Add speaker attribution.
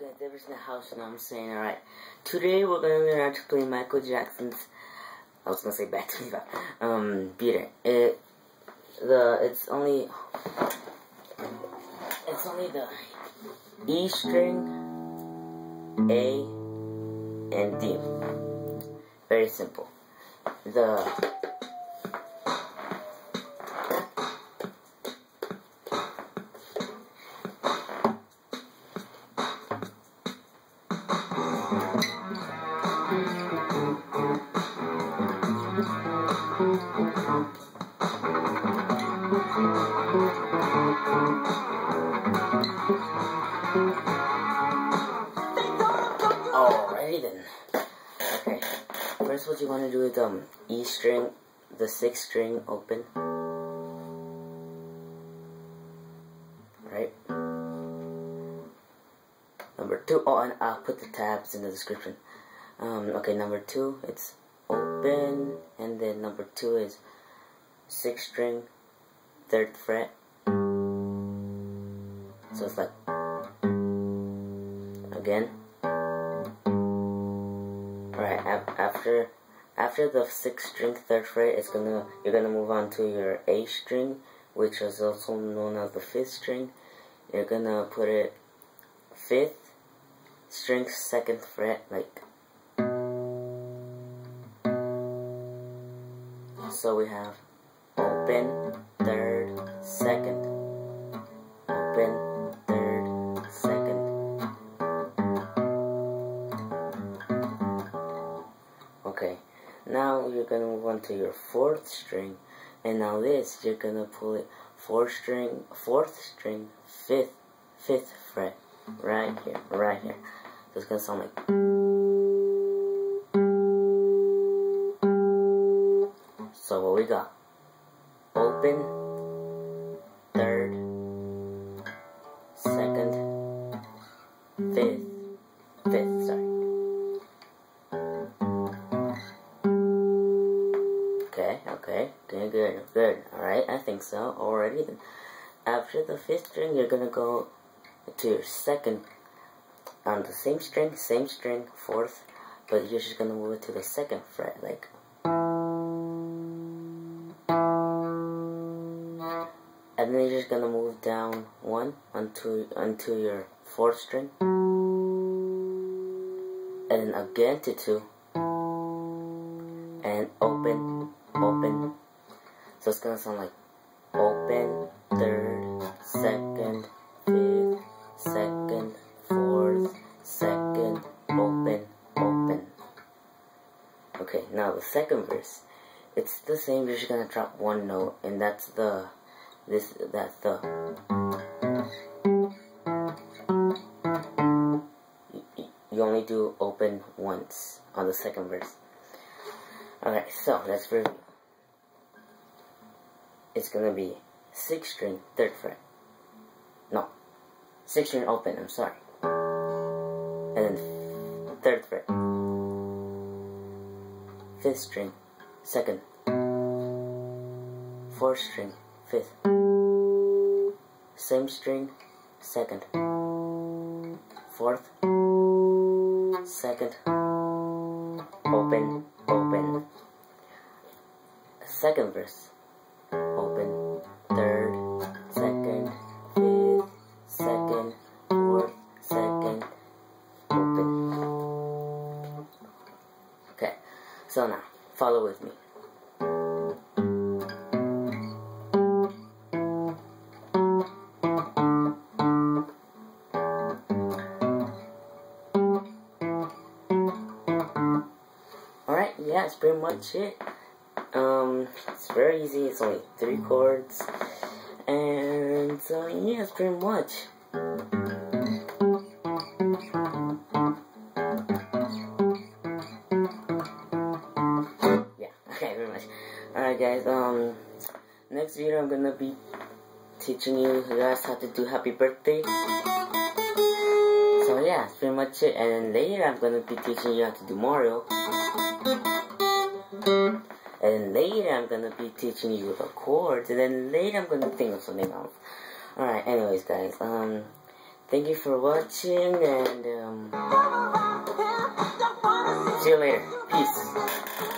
Speaker 1: guys, David's in the house and I'm saying, alright, today we're gonna learn how to play Michael Jackson's, I was gonna say Back to Me, um, Beat It. It, the, it's only, it's only the E string, A, and D. Very simple. The, Alrighty then. Okay. First what you want to do is um E string, the sixth string open. Right? Number two, oh and I'll put the tabs in the description. Um, okay, number two, it's open, and then number two is sixth string, third fret. So it's like again. Alright, after after the sixth string third fret, it's gonna you're gonna move on to your A string, which is also known as the fifth string. You're gonna put it fifth string second fret, like so. We have open third second, open third second. Okay, now you're gonna move on to your fourth string, and now this you're gonna pull it fourth string, fourth string, fifth, fifth fret, right here, right here. So it's gonna sound like. So what we got? Open, third, second, fifth, fifth. Sorry. Okay, okay, doing good, good. Alright, I think so. Already then. After the fifth string, you're gonna go to your second, on the same string, same string, fourth, but you're just gonna move it to the second fret, like. And then you're just gonna move down one onto, onto your fourth string. And then again to two. And open open. So it's gonna sound like open, third, second, fifth, second, fourth, second, open, open. Okay, now the second verse. It's the same, you're just gonna drop one note, and that's the, this, that's the. You only do open once on the second verse. Alright, so let's review. It's gonna be 6 string, 3rd fret. No, 6 string open, I'm sorry. And then 3rd fret. 5th string, 2nd. 4th string, 5th. Same string, 2nd. 4th. 2nd. Open open. Second verse, open. Third, second, fifth, second, fourth, second, open. Okay, so now, follow with me. That's pretty much it. Um, it's very easy. It's only three chords, and so yeah, that's pretty much. Yeah, okay, very much. Alright, guys. Um, next video I'm gonna be teaching you guys how to do Happy Birthday. So yeah, that's pretty much it. And then later I'm gonna be teaching you how to do Mario. And later I'm gonna be teaching you the chords. And then later I'm gonna think of something else. Alright, anyways guys, um, Thank you for watching and um, see you later. Peace.